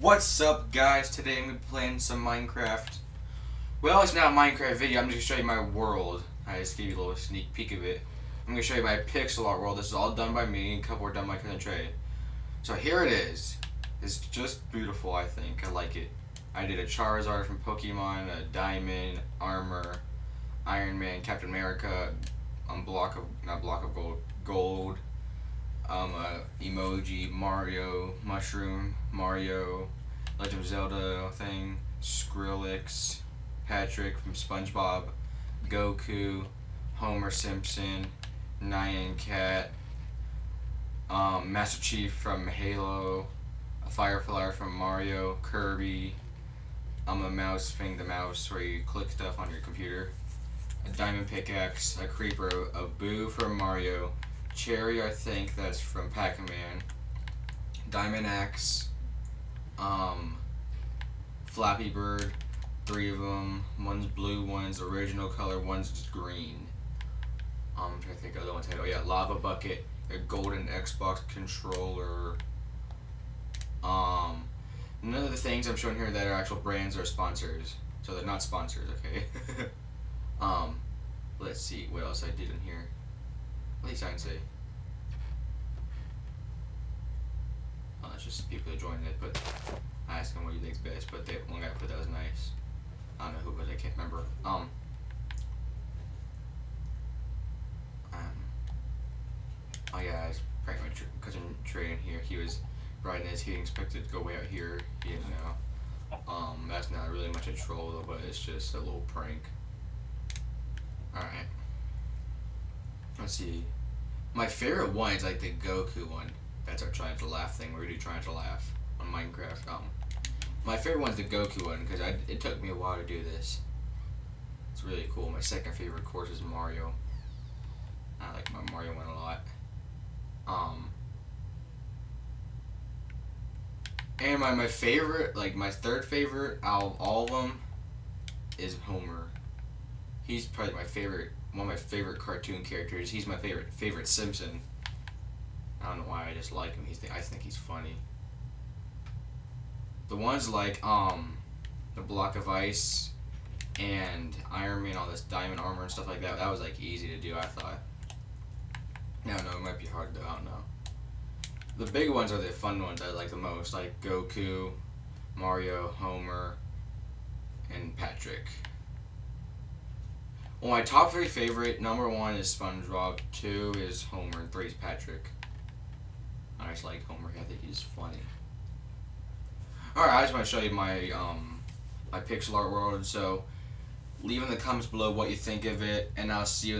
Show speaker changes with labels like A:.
A: What's up guys? Today I'm to be playing some Minecraft. Well, it's not a Minecraft video, I'm just to show you my world. I just gave you a little sneak peek of it. I'm to show you my pixel art world. This is all done by me and a couple were done by cousin Trey. So here it is. It's just beautiful, I think. I like it. I did a Charizard from Pokemon, a Diamond, Armor, Iron Man, Captain America, um, block of, not block of gold, gold, um, uh, emoji, Mario, Mushroom, Mario, Legend of Zelda thing, Skrillex, Patrick from SpongeBob, Goku, Homer Simpson, Nyan Cat, um, Master Chief from Halo, a Firefly from Mario, Kirby, I'm a mouse thing, the mouse where you click stuff on your computer, a diamond pickaxe, a creeper, a boo from Mario, Cherry, I think that's from Pac-Man. Diamond Axe. Um, Flappy Bird. Three of them. One's blue, one's original color, one's green. Um, I'm trying to think of the one title. Yeah, Lava Bucket. A golden Xbox controller. Um, none of the things I'm showing here that are actual brands or sponsors. So they're not sponsors, okay? um, let's see what else I did in here. At least I can say. Oh, it's just people that joined it, but I asked them what you think's best, but they, one guy put that was nice. I don't know who it was, I can't remember. Um, um oh yeah, I was pranking my cousin Trey in here. He was riding his, he expected to go way out here. He didn't know. Um, that's not really much a troll but it's just a little prank. Let's see. My favorite one is like the Goku one. That's our trying to laugh thing. We're gonna do trying to laugh on Minecraft. Um, my favorite one's the Goku one because it took me a while to do this. It's really cool. My second favorite course is Mario. I like my Mario one a lot. Um, and my my favorite, like my third favorite out of all of them, is Homer. He's probably my favorite one of my favorite cartoon characters. He's my favorite favorite Simpson. I don't know why I just like him. He's the, I think he's funny. The ones like um the block of ice and Iron Man, all this diamond armor and stuff like that. That was like easy to do. I thought. No, no, it might be hard though. I don't know. The big ones are the fun ones I like the most, like Goku, Mario, Homer, and Patrick. Well, my top three favorite, number one is SpongeBob, two is Homer, and three is Patrick. I just like Homer, I think he's funny. Alright, I just want to show you my, um, my pixel art world, so leave in the comments below what you think of it, and I'll see you